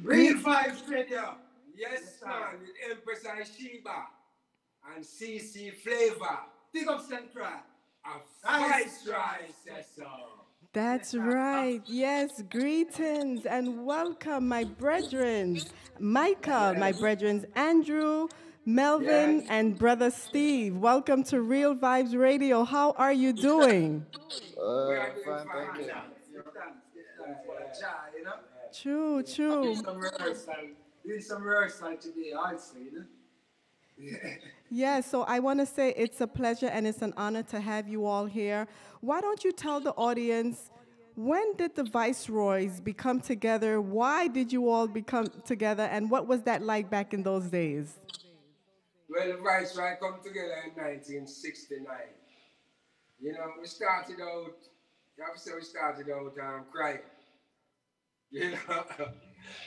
Real Vibes Radio. Yes, man, with Empress Isheba and CC Flava. Big up Central. A Viceroys, yes, sir. That's right. Yes, greetings and welcome, my brethren. Michael, my brethren, Andrew, Melvin, Yes. and brother Steve. Welcome to Real Vibes Radio. How are you doing? Uh, are doing fine, fine. thank you. Give thanks, give thanks for the jar, you know. True, true. Doing some rehearsal, doing some rehearsal today also, you know. Yeah. Yeah, so I want to say it's a pleasure and it's an honor to have you all here. Why don't you tell the audience when did the Viceroys become together? Why did you all become together? And what was that like back in those days? Well, the Viceroy come together in 1969. You know, we started out, you have to say we started out um, crying. Know,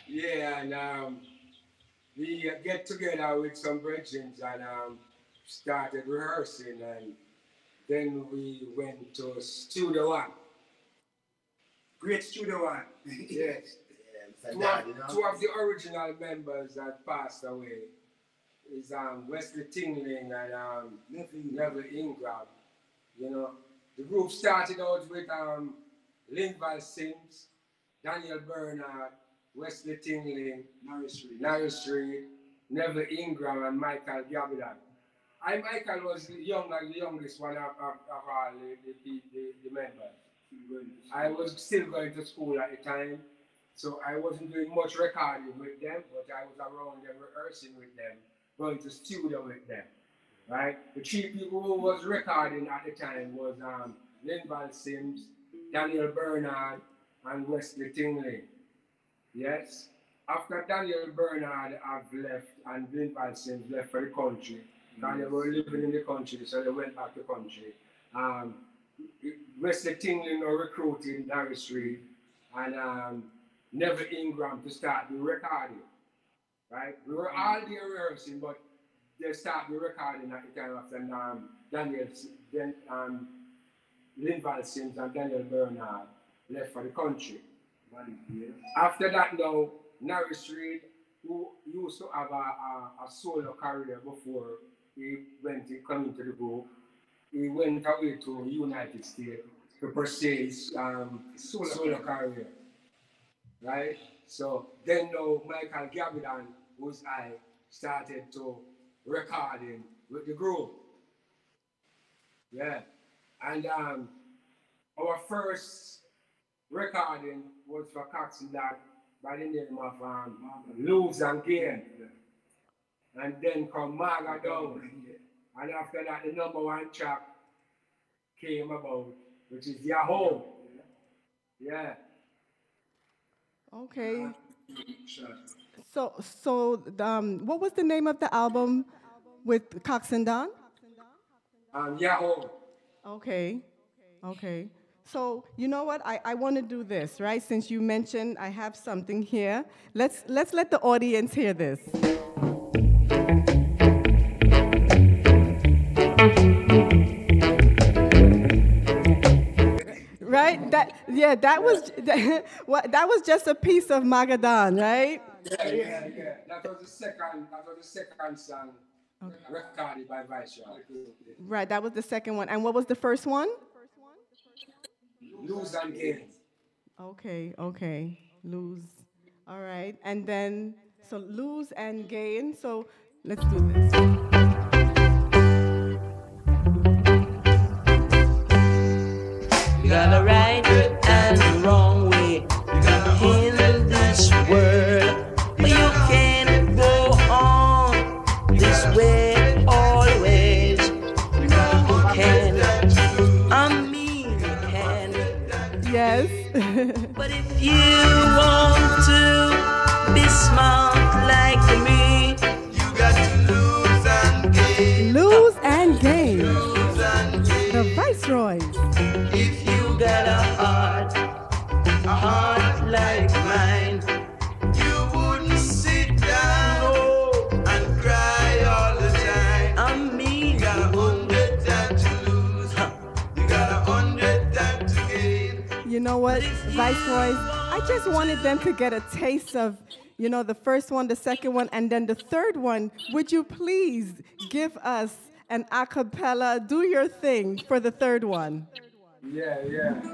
yeah, and um, we get together with some brethren and um, started rehearsing, and then we went to Studio One. Great studio one. Yes. Yeah, two, dad, of, you know? two of the original members that passed away is um, Wesley Tinglin and um, Neville Ingram. You know, the group started out with um, Linval Sims, Daniel Bernard, Wesley Tinglin, Norris Street. Neville Ingram, and Michael Gabbidon. I, Michael was the young, the youngest one of, of, of all the, the, the, the members. I was still going to school at the time, so I wasn't doing much recording with them, but I was around them rehearsing with them, going to studio with them. Right? The three people who was recording at the time was um, Linval Sims, Daniel Bernard, and Wesley Tinglin. Yes. After Daniel Bernard have left and Linval Sims left for the country, and they were living in the country, so they went back to country. Um, Wesley Tinglin or recruiting Larry Street and um, Neville Ingram to start the recording. Right? We were all there rehearsing, but they start the recording at the time after um, Daniel, then um, Linval Sims and Daniel Bernard left for the country. After that, now, Narry Street, who used to have a, a, a solo career before he went to come into the group, he went away to United States to pursue his um, solo, career. Right? So then now Michael Gabbidon, who's I, started to recording with the group. Yeah. And um, our first recording was for Coxsone Dodd by the name of um, Lose and Gain. And then come Maga Down. And after that, the number one track came about, which is Yahoo. Yeah. Okay. So, so um, what was the name of the album with Coxsone Dodd? Um, Yahoo. Okay, okay. So you know what? I, I want to do this, right? Since you mentioned I have something here, let's let's let the audience hear this. Right? That yeah, that was that, what, that was just a piece of Magadan, right? Yeah, yeah, yeah. That was the second, that was the second song recorded by Viceroy. Right, that was the second one. And what was the first one? Lose and Gain. Okay, okay. Lose. All right. And then, so lose and gain. So let's do this. You got a right and wrong But if you want to be smart know what, Viceroys? I just wanted them to get a taste of, you know, the first one, the second one, and then the third one. Would you please give us an a cappella, do your thing for the third one? Yeah, yeah.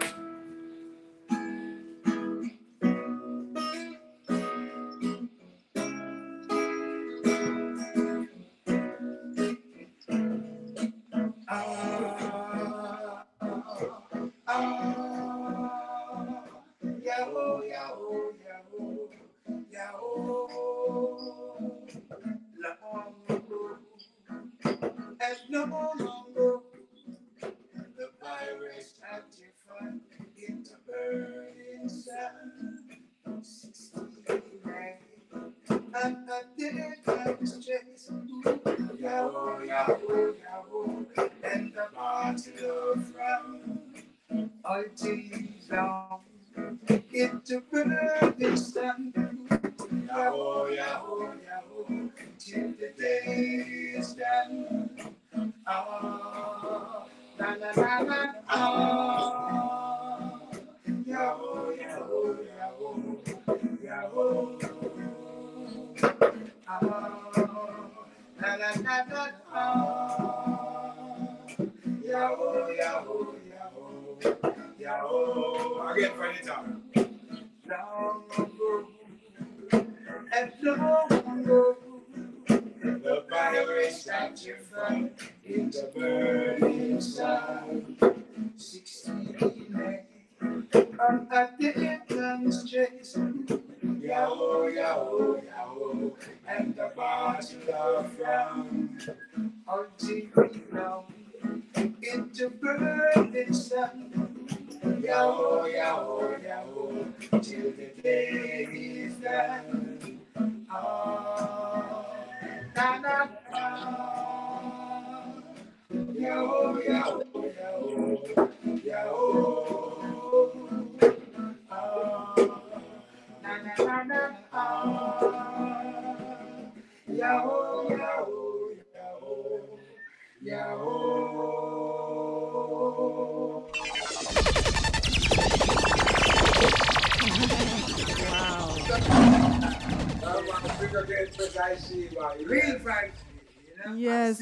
Yes.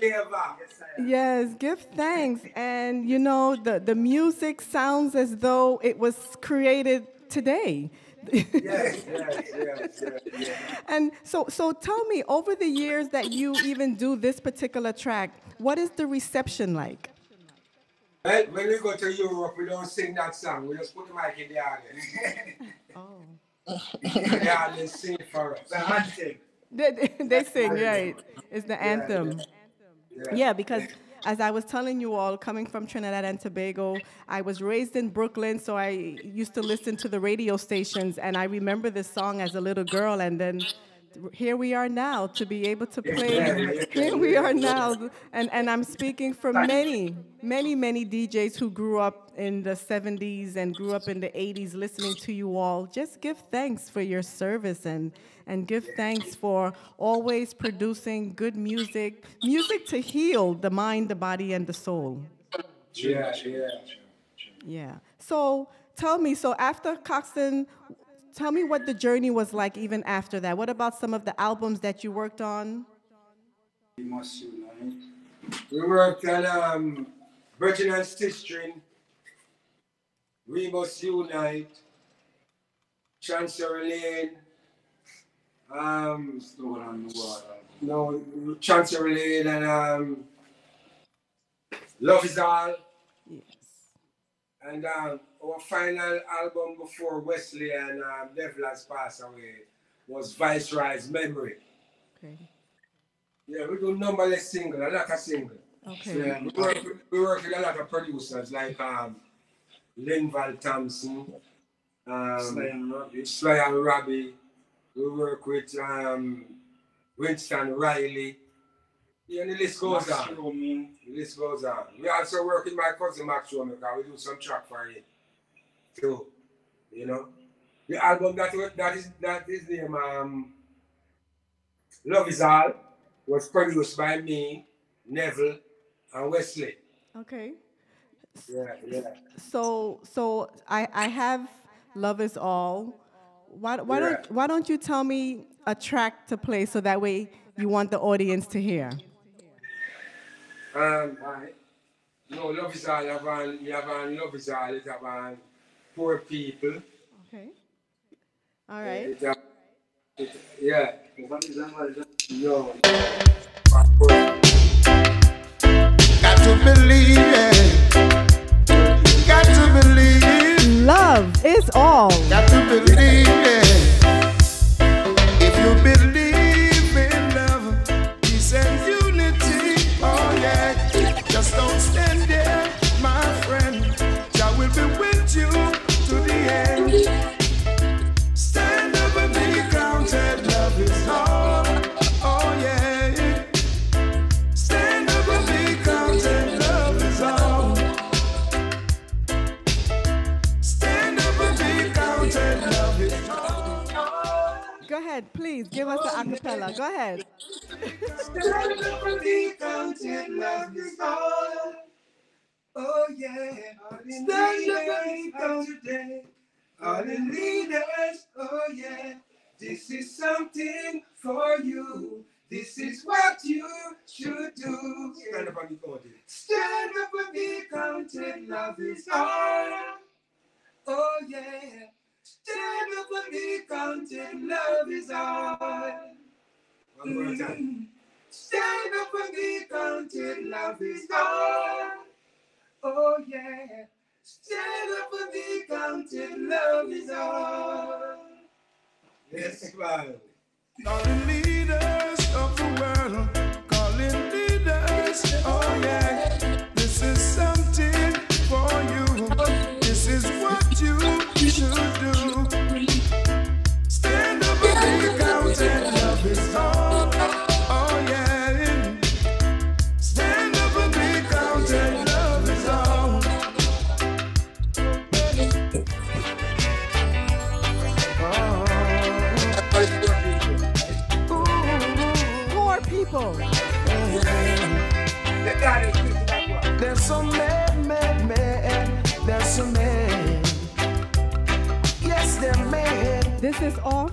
Yes, I am. Yes, give thanks. And you know, the, the music sounds as though it was created today. Yes, yes, yes, yes, yes. and so so tell me, over the years that you even do this particular track, what is the reception like? Well, when we go to Europe, we don't sing that song. We just put the mic in the audience. Oh. the audience sing for us. The hunting. They, they- they sing, right? It's the anthem. Yeah, because as I was telling you all, coming from Trinidad and Tobago, I was raised in Brooklyn, so I used to listen to the radio stations, and I remember this song as a little girl, and then here we are now to be able to play. Here we are now, and, and I'm speaking for many, many, many DJs who grew up in the 70s and grew up in the 80s listening to you all. Just give thanks for your service and, and give thanks for always producing good music, music to heal the mind, the body, and the soul. Yeah, yeah. Yeah. So tell me, so after Coxsone, tell me what the journey was like even after that. What about some of the albums that you worked on? We must unite. We worked on um, Brethren and Sistren, We Must Unite, Chancery Lane, um, no, Chancery Lane and um, Love Is All. Yes. And um, our final album before Wesley and um, Neville has passed away was Viceroy's Memory. Okay. Yeah, we do numberless single, a lot of single. Okay. Yeah. We work, with- we work with a lot of producers like um, Linval Thompson, um, Sly and Robbie. Sly and Robbie. We work with um, Winston Riley. Yeah, and the list goes Max on. Roman. The list goes on. We also work with my cousin Max Romeo because we do some track for him too. You know, the album that that is that is named um, Love Is All was produced by me, Neville, and Wesley. Okay. Yeah, yeah. So so I I have Love Is All. why, why Yeah. don't why don't you tell me a track to play so that way you want the audience to hear? Um, I, no, love is all. Have on, you have on love is all. It have on poor people. Okay. All right. It have, it, yeah. No. Got to believe it. Got to believe. Love is all. Got to believe it. Ahead, please give us the acapella. Go ahead. Stand up and be counted, love is all. Oh yeah, stand up and be counted. All the leaders, oh yeah, this is something for you. This is what you should do. Stand up and be counted. Stand up and be counted, love is all. Oh yeah, stand up and be counted, love is all. One more time. Stand up and be counted, love is all. Oh yeah. Stand up and be counted, love is all. Yes, man. Calling leaders of This is off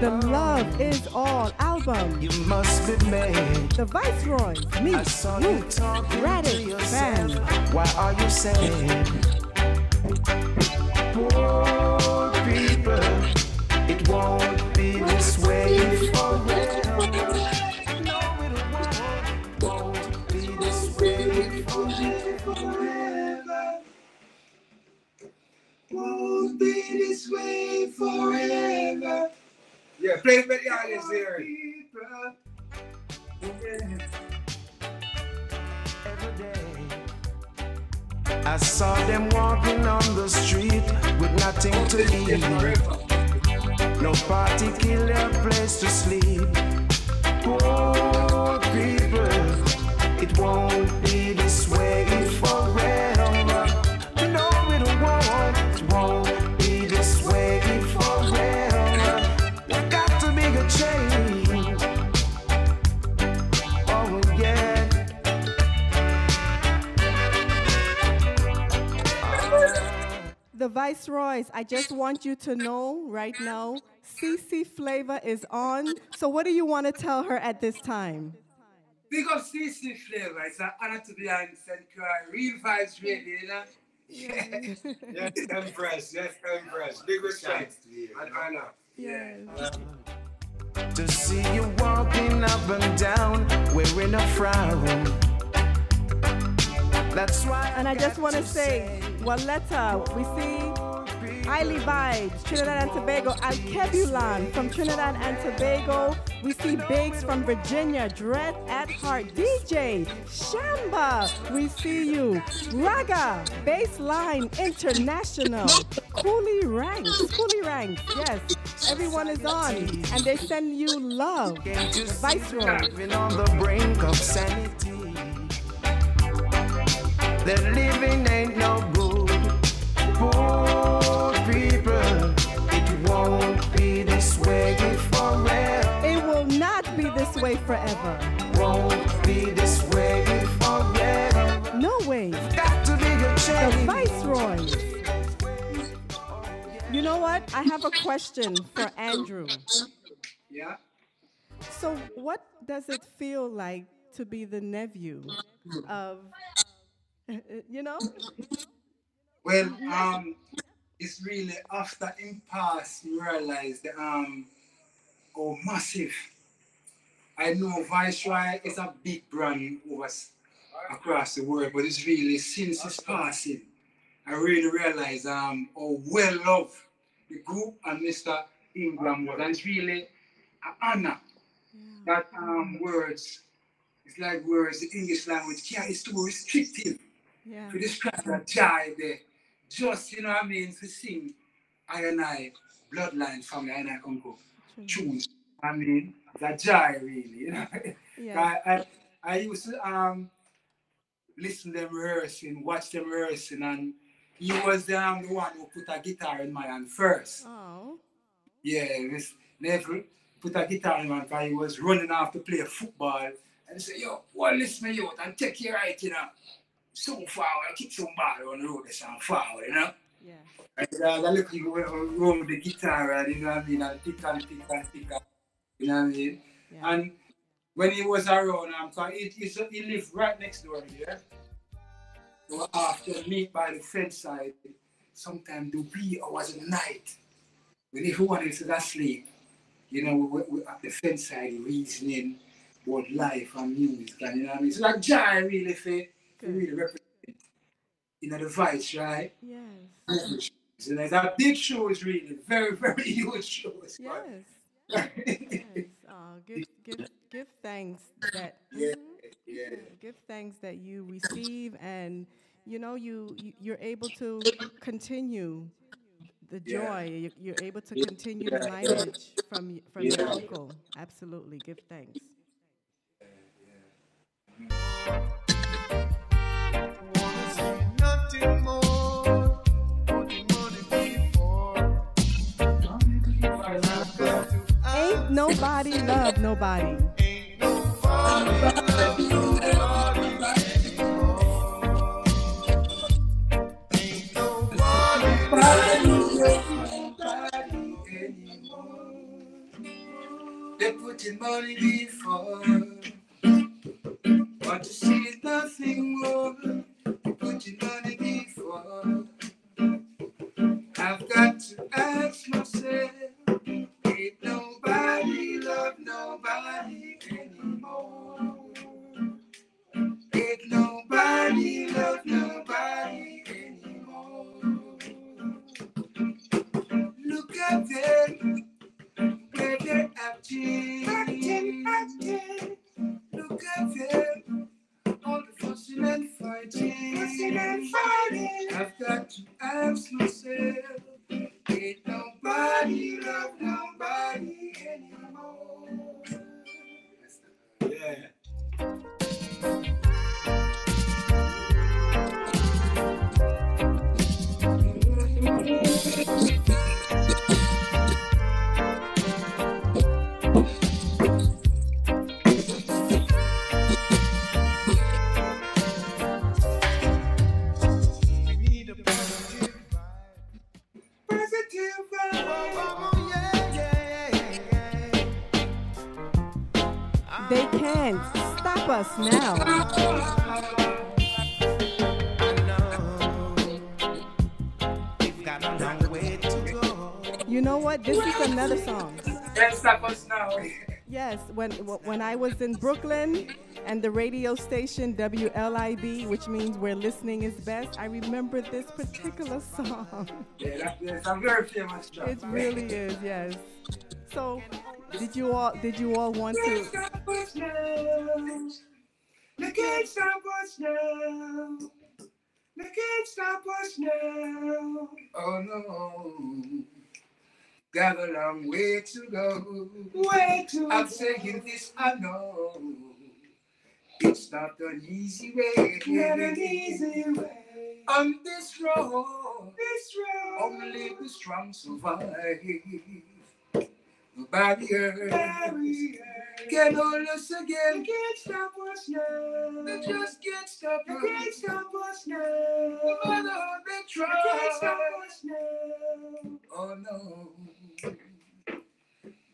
the Love Is All album. You must be mad. The Viceroy, me, I saw you Roots, talking to Radic. Band. Why are you sad? Poor people, it won't be this way forever. Yeah, play for the audience here. every day. I saw them walking on the street with nothing to eat. No particular place to sleep. Poor people, it won't be this way The Viceroys, I just want you to know right now, CC Flava is on. So what do you want to tell her at this time? Big up CC Flava. It's an honor to be on St. Croix. Real Vibes Radio, you know? Yes, yes, Empress. Yes, Empress. Big respect and honor. Yes. To see you walking up and down, wearing a frown. That's why. And I just want to say, Waletta, we see Hailey Vibes, Trinidad and Tobago, Alkebulan from Trinidad and Tobago. We see Biggs from Virginia, Dread at Heart, DJ, Shamba, we see you, Raga, Baseline International, Coolie Ranks, Coolie Ranks, yes, everyone is on, and they send you love. Viceroy. Living on the brink of sanity. The living ain't no good. Way forever. It will not be this way forever. Won't be this way forever. No way. The. Viceroy. You know what? I have a question for Andrew. Yeah. So, what does it feel like to be the nephew of, you know? Well, um, it's really after him pass, you realize the um, oh massive. I know Viceroy is a big brand over across the world, but it's really since his passing, I really realize um how well loved the group and Mr. Ingram was, and it's really an honor that um words. It's like words, the English language, yeah, it's too restrictive Yeah. to describe that joy there. Just, you know what I mean, to sing I and I, bloodline family, I and I uncle, True. choose. I mean, that joy really, you know. Yeah. I, I, I used to um listen them rehearsing, watch them rehearsing, and he was um, the one who put a guitar in my hand first. Oh. Yeah, this never put a guitar in my hand because he was running off to play football. And he said, yo, well, listen me out and take your right, you know. So forward, kick some ball on the road, this and forward, you know. Yeah. And uh, I look you roll the guitar, and you know what I mean, and pick and pick and pick, and, you know what I mean. Yeah. And when he was around, um, cause he, he, he lived right next door here. So after meet by the fence side, sometime do wee hours at night. When everyone is asleep, you know, we, we, at the fence side reasoning about life and music, and you know what I mean. It's like Jai really fit, Good. really represent, you know, the vice, right? Yes. So there's a big show is really very, very huge show. Yes. quite- Yes. Oh, give, give, give thanks that. Yeah, Mhm. yeah. Give thanks that you receive and you know you, you you're able to continue the Yeah. joy. You- You're able to Yeah. continue the Yeah. lineage from from your Yeah. uncle. Absolutely. Give thanks. Wanna Ain't nobody nobody. Nobody They're putting money before. But you see nothing more. They're putting money ask myself, ain't nobody love nobody anymore. Ain't nobody love nobody anymore. Look at them, where they're acting, acting, acting. Look at them, all the fussing and fighting, fussing and fighting. Know what? This is another song. Can't stop us now. Yes, when when I was in Brooklyn and the radio station WLIB, which means where listening is best, I remember this particular song. Yeah, that, that's a very famous track. It really is, yes. So, did you all did you all want to? us can't stop us now. They can't stop us now. Oh no. Got a long way to go. Way to I'm saying this, I know. It's not an easy way. Not an easy way. On this road, this road, only the strong survive. The barrier can hold us again. They can't stop us now. They just can't stop us. They can't stop us now. No matter how they try. They can't stop us now. Oh no.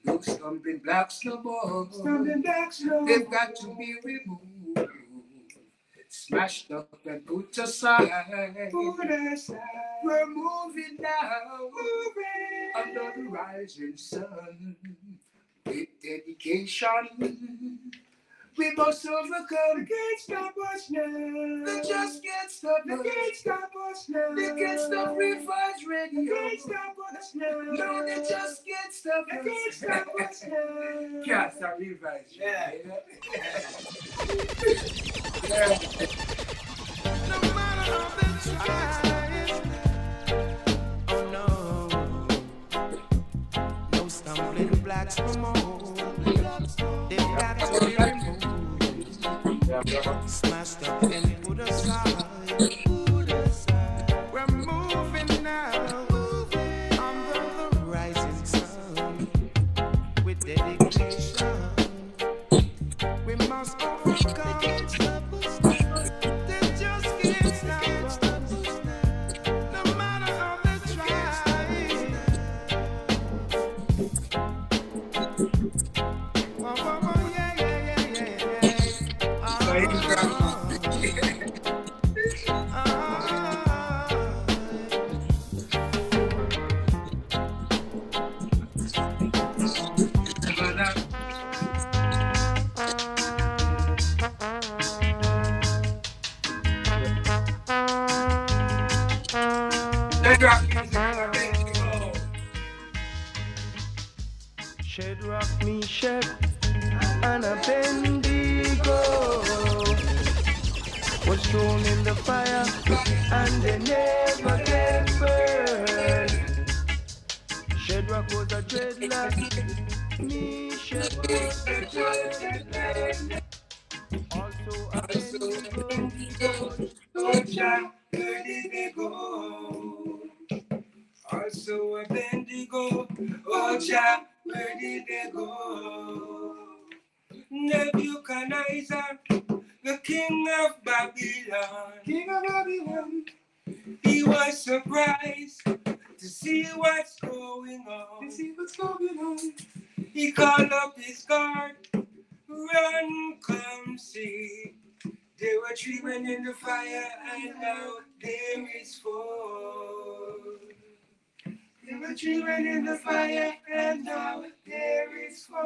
No stumbling blocks no more. Stumbling blocks no They've got to be removed. Smashed up and put aside. Put aside. We're moving now Moving. under the rising sun. With dedication, we must They overcome. can't stop us now. They just can't stop They us. can't stop us now. They can't stop Revive They Radio. can't stop us now. No, they just can't stop They can't us. stop us now. Can't stop Revive Yeah. yeah. No matter how they try, oh no, no stumbling blocks no more. They've got to be removed, smashed up and put aside. Three men in the fire, and now there is four.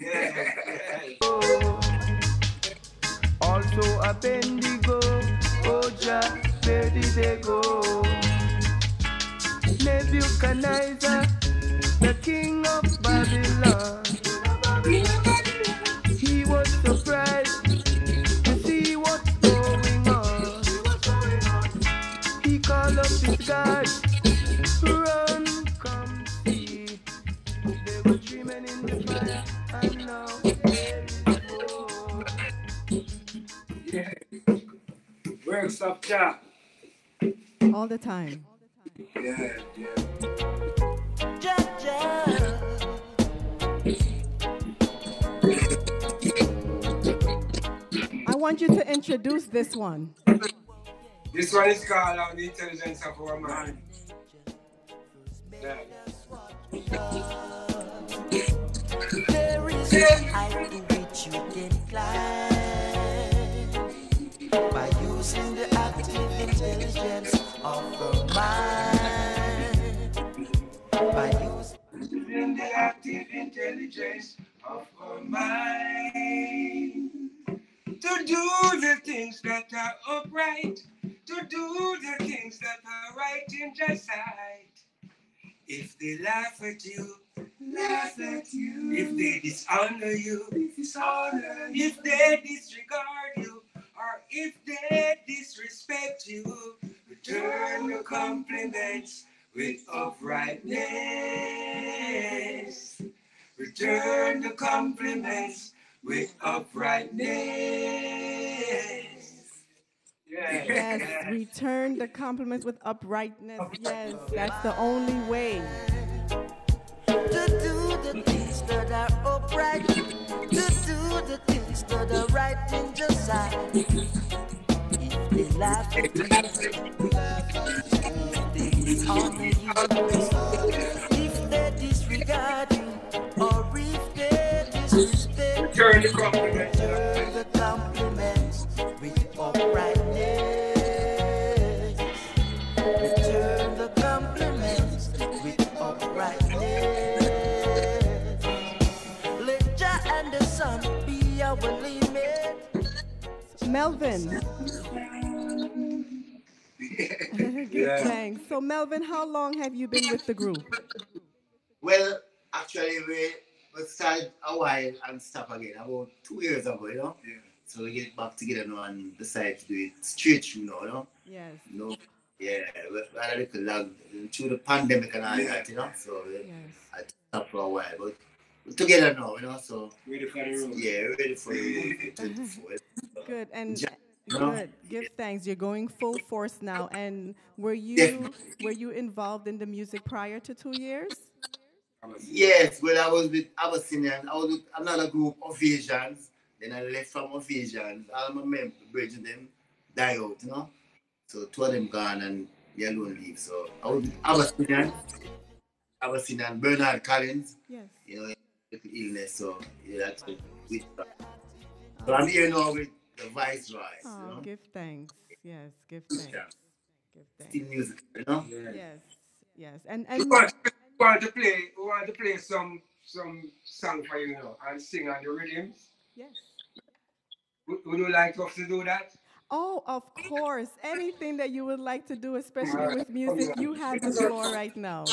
also Abednego, oh Jah, where did they go? Nebuchadnezzar, the king of Babylon. Works of Jah. All the time. Yeah, yeah. I want you to introduce this one. This one is called on the intelligence of our mind. Yeah. There is no height to which you can climb by using the active intelligence of the mind. By using the active intelligence of our mind. To do the things that are upright, to do the things that are right in your sight. If they laugh at you, laugh at you. If they dishonor you, dishonor you. If they disregard you, or if they disrespect you, return the compliments with uprightness. Return the compliments with uprightness. Yes, return the compliments with uprightness. Yes, that's the only way. to do the things that are upright, to do the things that the right in your sight. If they laugh at you, if they honor you. If they disregard you, or if they disrespect Return Melvin. Good Yeah. thanks. So, Melvin, how long have you been with the group? Well, actually, we, we started a while and stopped again about two years ago, you know. Yeah. So we get back together now and decide to do it straight through now, you know. Yes. No, yeah, we we had a little lag through the pandemic and all Yeah. that, you know. So we Yes. had to stop for a while, but we're together now, you know. So Ready for the room. yeah, ready for the 24. Good. And good. Give thanks. You're going full force now. And were you were you involved in the music prior to two years? Yes, well, I was with Abyssinian. I was with another group, of Visions. Then I left from Visions. All my members, bridging them, die out, you know. So two of them gone and they alone leave. So I was with Abyssinian, Abyssinian, Bernard Collins, Yes. you know, illness. So yeah, that's it. So I'm here now with the Viceroy, Oh, you know. give thanks. Yes. Give thanks. Yeah. Give thanks. Still music, you know. Yeah. Yes. Yes. And We and want, we want to play. We want to play some some song for you know and sing on the rhythms. yes. Would, would you like us to do that? Oh, of course. Anything that you would like to do, especially with music, you have the floor right now.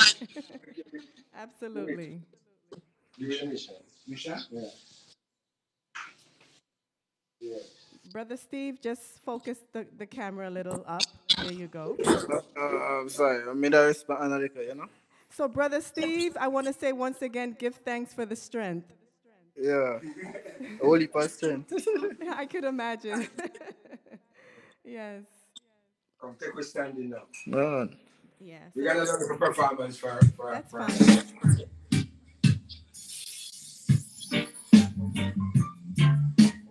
Absolutely. Give it a. Misha? Yeah. Yeah. Brother Steve, just focus the, the camera a little up. There you go. Uh, I'm sorry, I made a respect America, you know? So, Brother Steve, I want to say once again, give thanks for the strength. Yeah. Holy strength. I could imagine. yes. Come take a standing now. Man. Yes. We got another performance for for That's for. fine.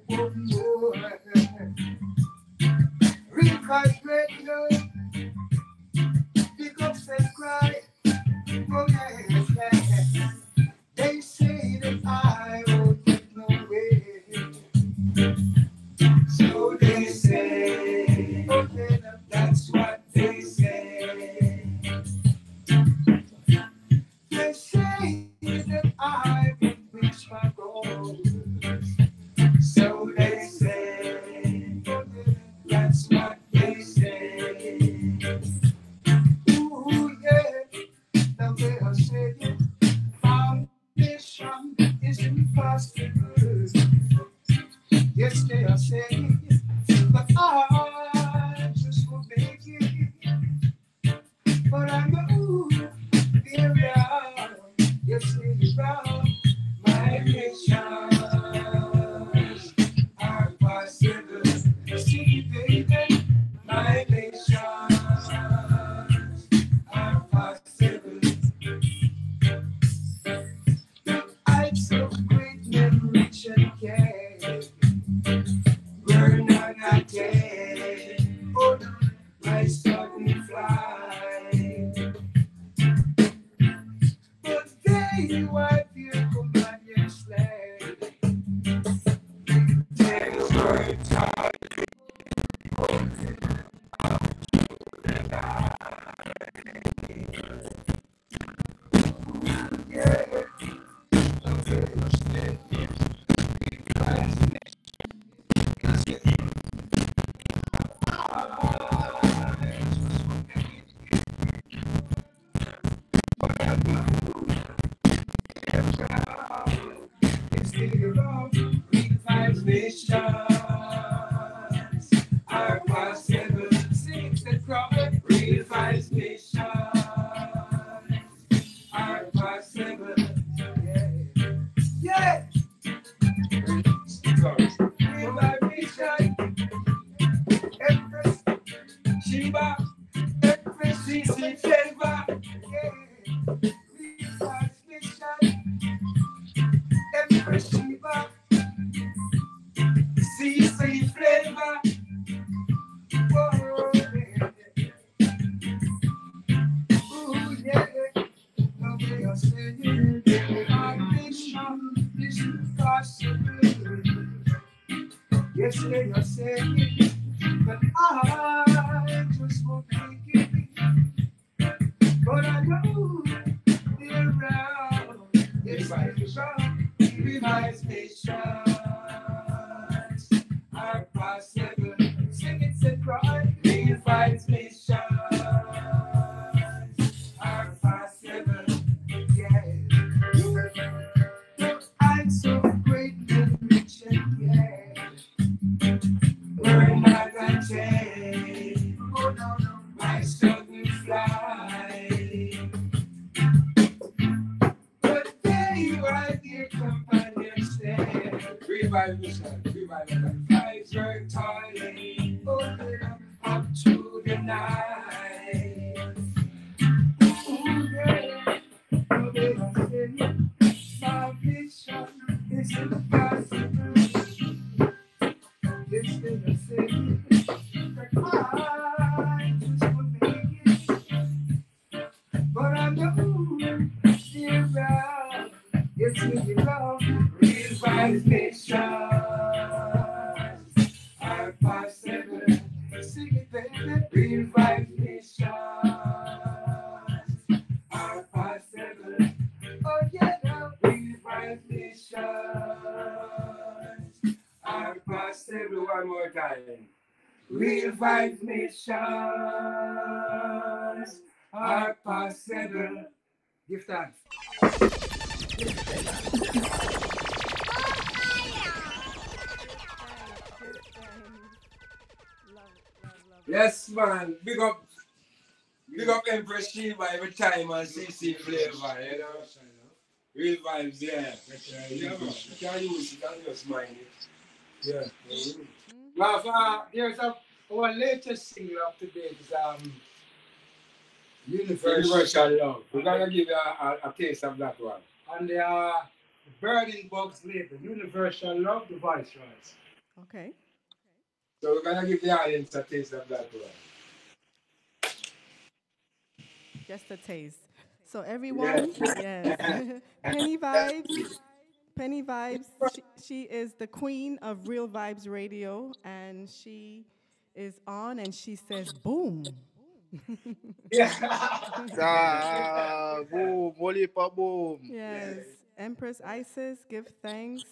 Real cries great love. Pick up and cry. Oh yes, yes. They say that I Yes, I shall revise nations Revive nations are possible. Give thanks. Yes, man. Big up, big up Empress Isheba every time and CC Flava, you know. Real vibes, yeah. Yeah, man. You can use it, can just mind it. Yeah. Well, uh, there's a our latest single up to date is um Universal Universal love. We're gonna give you a, a, a taste of that one. and the uh, Burning Bugs label, Universal Love the Viceroys. Okay. So we're gonna give the audience a taste of that one. Just a taste. So everyone, yes. Penny Vibes. Penny Vibes. She, she is the queen of Real Vibes Radio, and she is on, and she says, "Boom." Ah, boom, holy pa boom. Yes. Empress Isis, give thanks.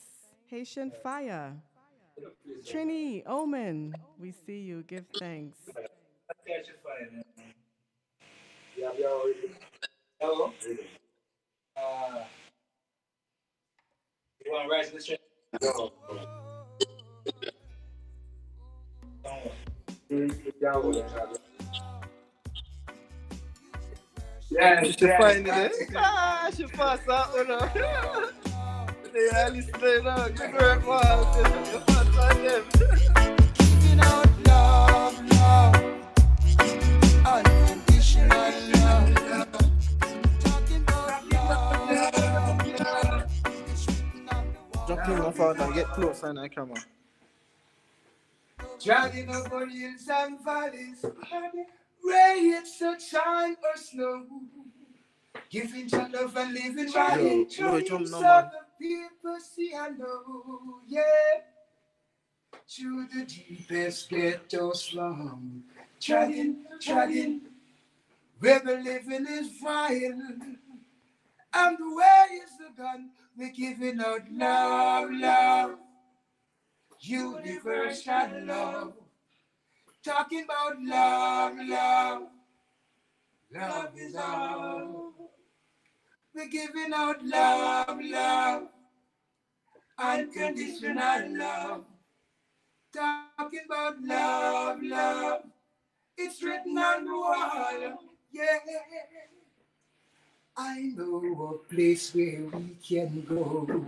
Haitian Fire. Trini, Omen, we see you. Give thanks. Yeah, we already. Hello. Uh, you want to rise to the street? No. Yeah, She find it, eh? Ah, she pass out, you know. They are listening now. Good work, man. You pass on them. Giving out love, love, unconditional love. Talking love, love. It's written on the wall. Jump in my phone and get close on the camera. Dragging over hills and valleys, rain, sunshine or snow. Giving your love and living right in yo, dreams of the people see and know, yeah. To the deepest ghetto slum, treading, treading, where the living is vile, and where is the gun. We're giving out love, love, universal love. Talking about love, love, love is all. We're giving out love, love, unconditional love. Talking about love, love. It's written on the wall, yeah. I know a place where we can go.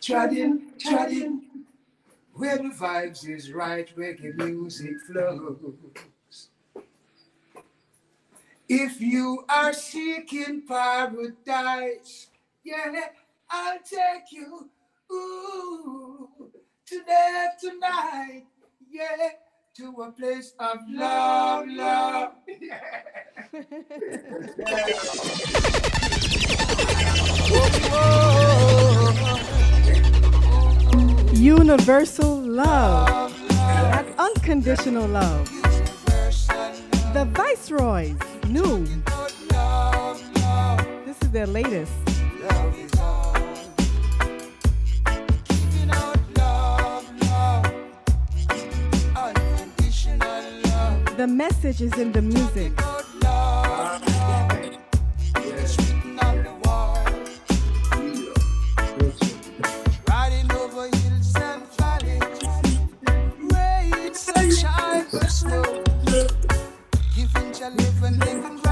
Treading, treading, where the vibes is right, where reggae music flows. If you are seeking paradise, yeah, I'll take you, ooh, to there tonight, yeah, to a place of love, love. universal love. That's unconditional love. The Viceroys, new. This is their latest. The message is in the music. To live and living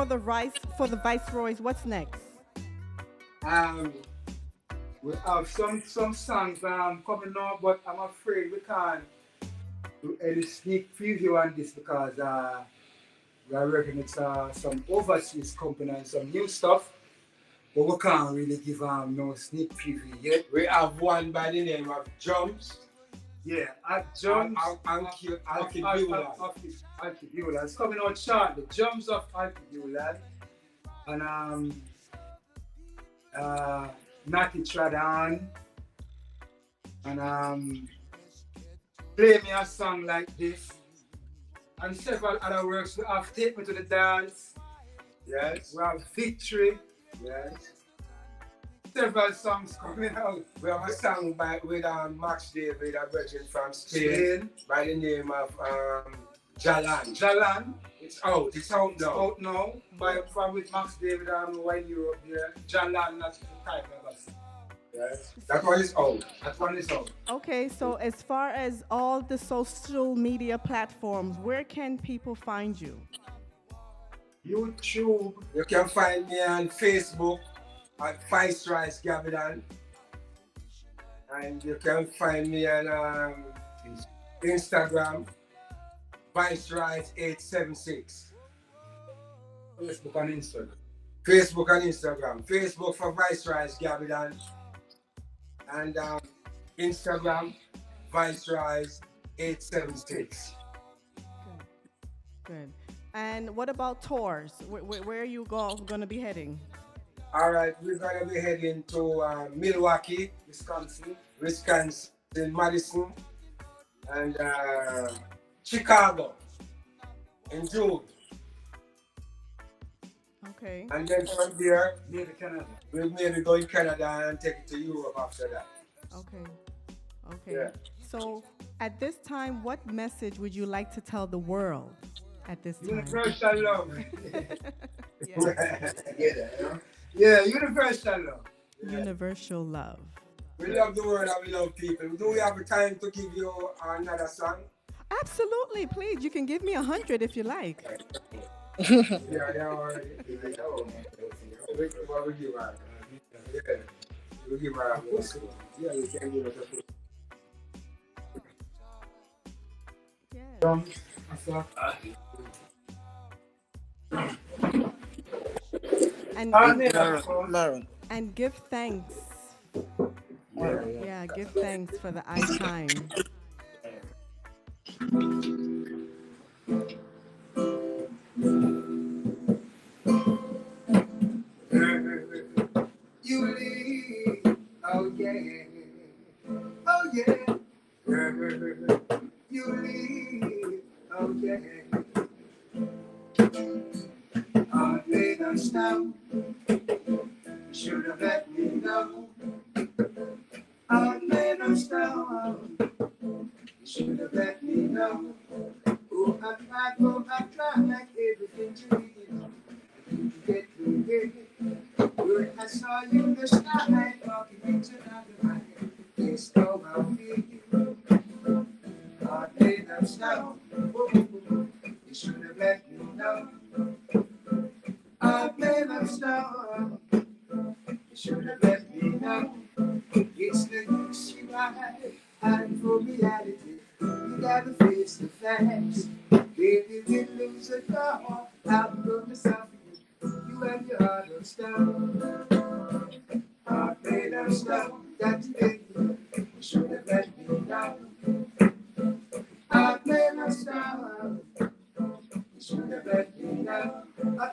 for the rice for the Viceroys? What's next? Um, we have some some songs um coming up, but I'm afraid we can't do any sneak preview on this because uh, we are working with uh, some overseas company and some new stuff, but we can't really give um no sneak preview yet. We have one by the name of Jumps. Yeah, at Jones. Al- Al- Alki- Alki Al- Al- Bulan. Al- Alkebulan. It's coming out shortly. Jumps of Alki Bulan. And um uh Nati Tradan. And um play me a song like this. And several other works. We have Take Me to the Dance. Yes. We have Victory. Yes. Several songs coming out. We have a song by with um, Max David, a virgin from Spain, Spain. by the name of um, Jalan. Jalan. It's out. It's out It's now. out now by from with Max David and while Europe there. Jalan, that's the title of us. Yes. That one is out. That one is out. Okay, so as far as all the social media platforms, where can people find you? YouTube. You can find me on Facebook at Vice Rice Gabbidon. And you can find me on um, Instagram, Viceroys 876. Facebook and Instagram. Facebook and Instagram. Facebook for Vice Rice Gabbidon. And um, Instagram, Viceroys 876. Good. And what about tours? Where, where, where are you go, going to be heading? All right, we're gonna be heading to uh, Milwaukee, Wisconsin. Wisconsin, Madison, and uh, Chicago in June. Okay. And then from there, Maybe Canada. we'll maybe go in Canada and take it to Europe after that. Okay. Okay. Yeah. So at this time, what message would you like to tell the world at this time? Universal love. Yeah. Yeah, yeah, universal love. Universal love. We love the world and we love people. Do we have time to give you another song? Absolutely. Please, you can give me a hundred if you like. Yeah, yeah, already. What we give her? Yeah. We give her. Yeah, we can give a foot. Yeah. And Lauren. and give thanks. Yeah, give thanks for the I time. You leave, oh yeah, oh yeah. You leave, oh yeah. I made a stop. You should have let me know. I made a stop. Should have let me know. Oh, I tried, oh, I tried like everything to be. Couldn't get through it. I saw you the sky walking into the night, you stole my feel. I made them snow. You should have let me know. I made them snow. You should have let me know. It's the use you hiding for reality. You gotta face the facts. If you lose a car, I'm gonna suffer you. You and your heart of stone. Heart made of stone. That's big. You should have let me know. Heart made of stone. You should have let me know. I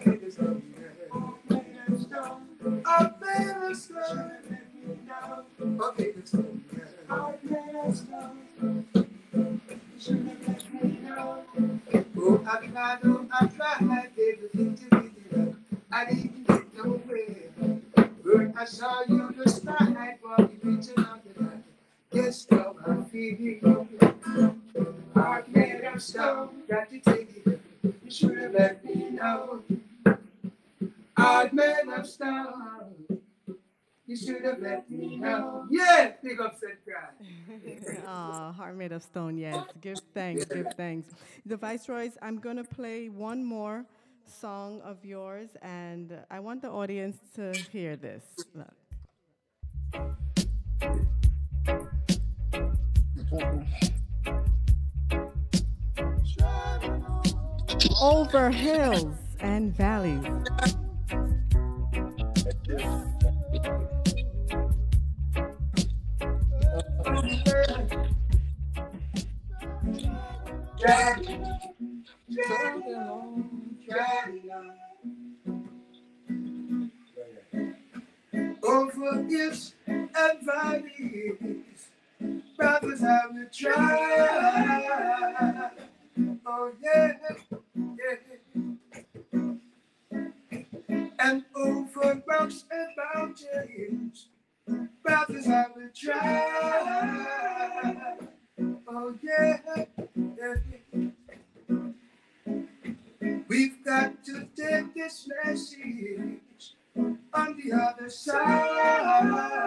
Give thanks, give thanks. The Viceroys, I'm going to play one more song of yours, and I want the audience to hear this. Over hills and valleys. Dragging on, and valleys, brothers have to try. Oh yeah, yeah. And over rocks and mountains, brothers have to try. Oh yeah. We've got to take this message on the other side.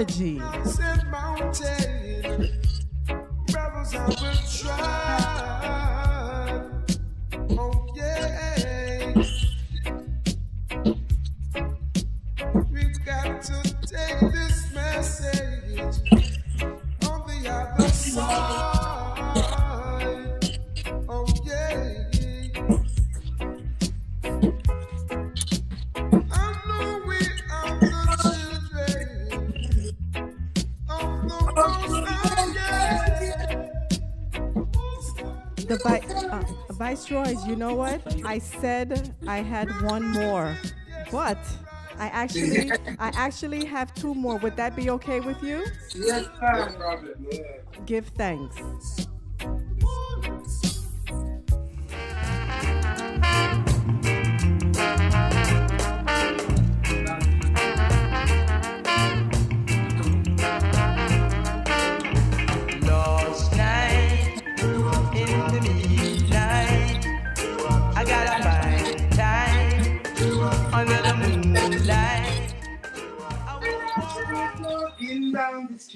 Apology. Viceroys, you know what? I said I had one more, but I actually, I actually have two more. Would that be okay with you? Yes, No sir. problem. Give thanks.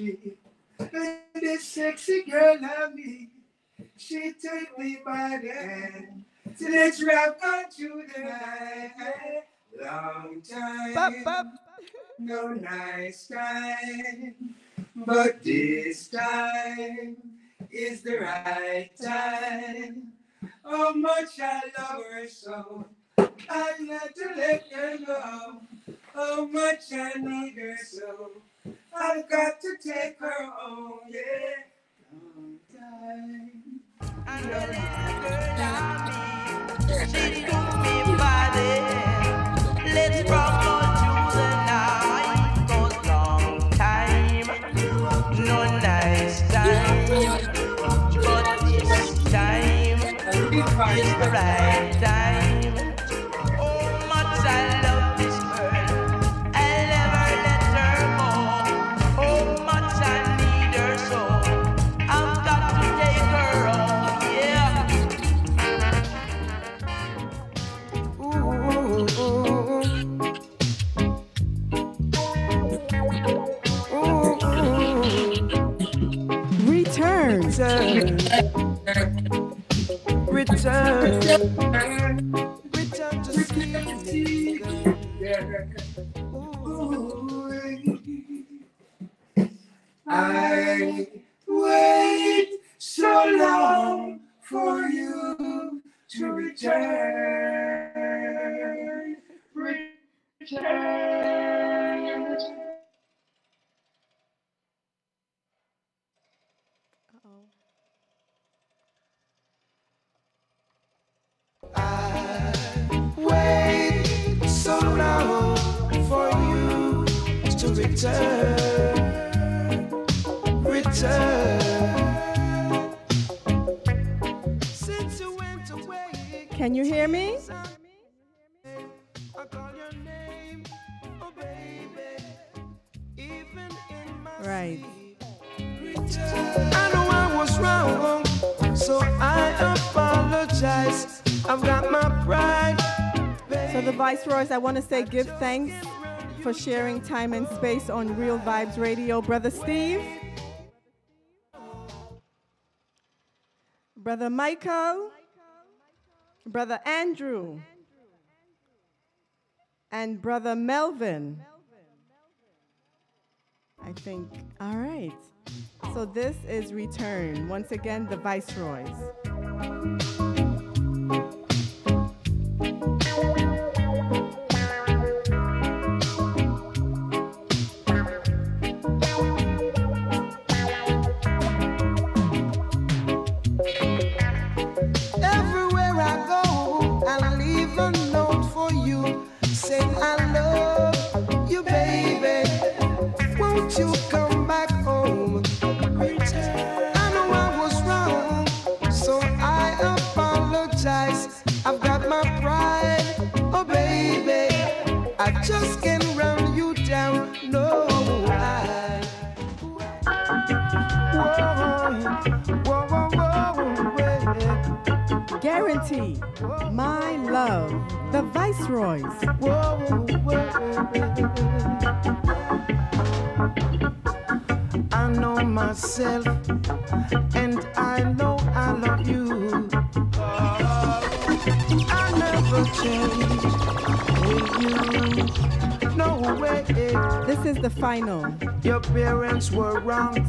Street, and this sexy girl I me. she took me by the hand. So let's rap on through the night. Long time, Bop, bop. no nice time, but this time is the right time. How much I love her so, I had to let her go. How oh, much I need her so, I've got to take her home, yeah. Long time. And the little girl I meet, she took me by the. Let's rock on through the night. night. 'Cause long time, no nice time. But this time is the right time. Give thanks for sharing time and space on Real Vibes Radio, brother Steve, brother Michael, brother Andrew, and brother Melvin. I think. All right. So this is Return. Once again, the viceroys.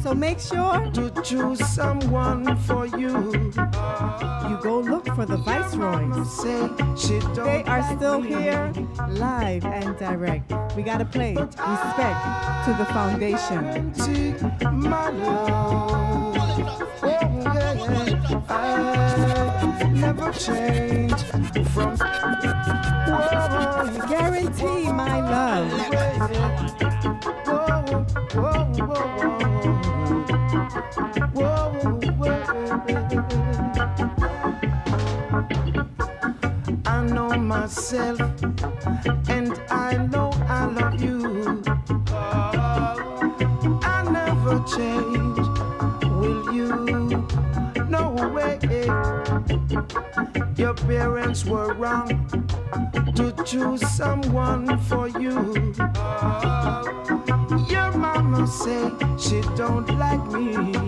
So make sure to choose someone for you. You go look for the Viceroys. Say they are still here, live and direct. We gotta play respect to the foundation. Oh, Never change from Guarantee my love. change. Will you no way? Your parents were wrong to choose someone for you. Oh, your mama say she don't like me.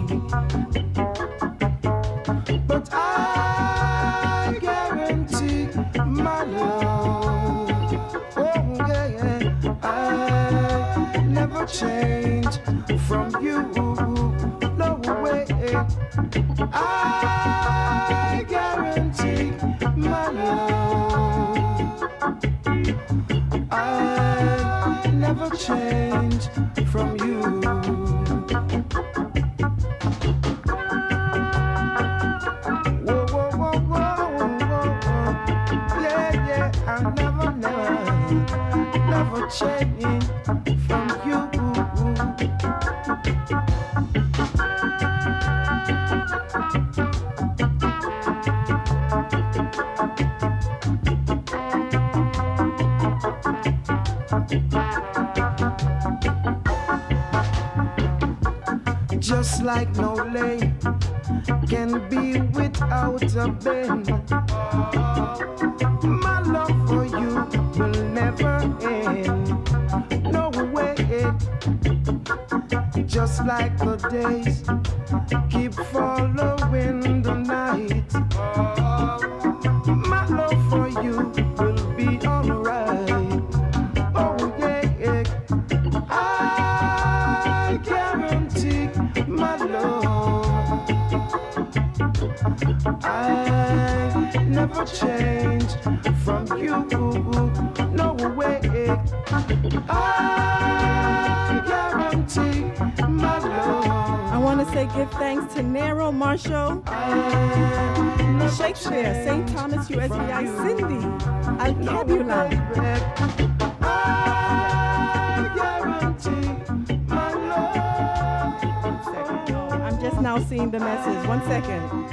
baby. I want to say give thanks to Nero Marshall, Shakespeare, St. Thomas USVI, Cindy, Alcabula. I'm just now seeing the message. One second.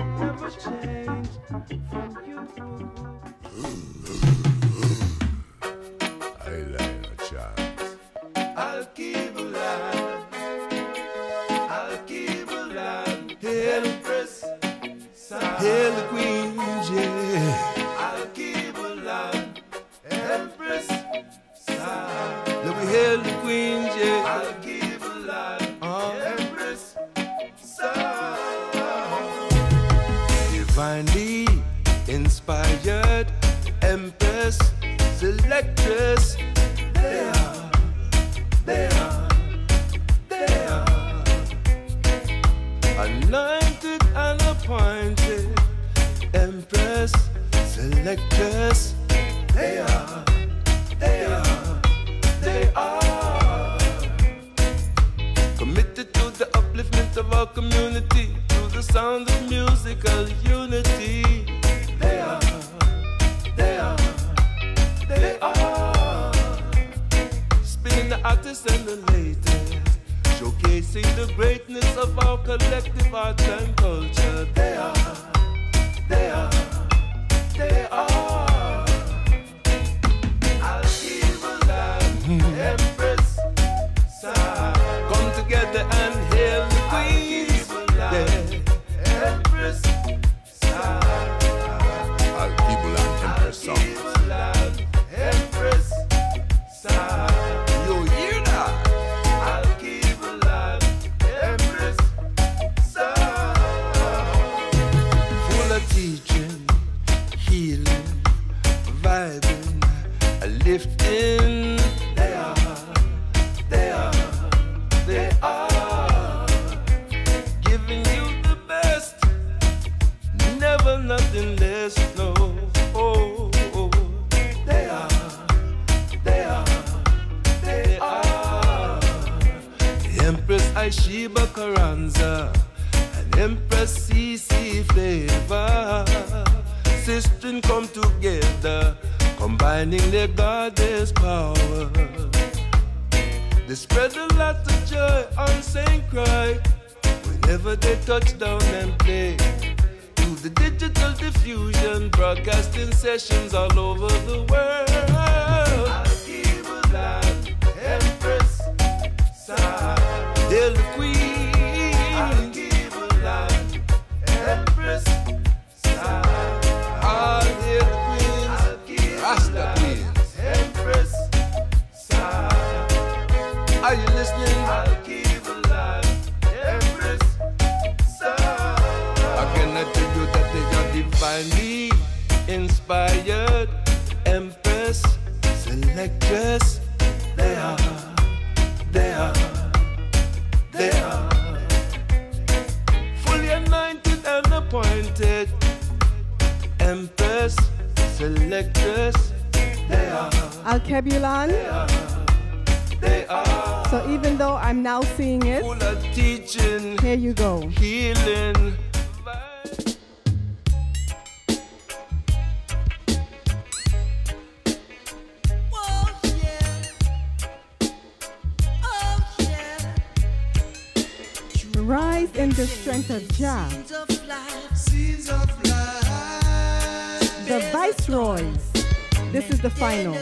They are. So even though I'm now seeing it, teaching, here you go. Healing. Rise in the strength of Jah. The viceroys. This is the final.